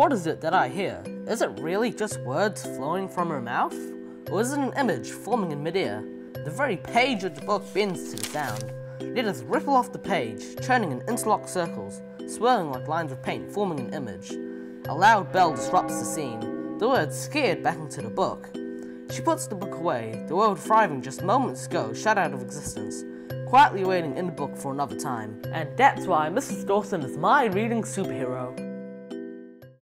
What is it that I hear? Is it really just words flowing from her mouth? Or is it an image forming in midair? The very page of the book bends to the sound. Letters ripple off the page, churning in interlocked circles, swirling like lines of paint forming an image. A loud bell disrupts the scene, the words scared back into the book. She puts the book away, the world thriving just moments ago shut out of existence, quietly waiting in the book for another time. And that's why Mrs. Dawson is my reading superhero.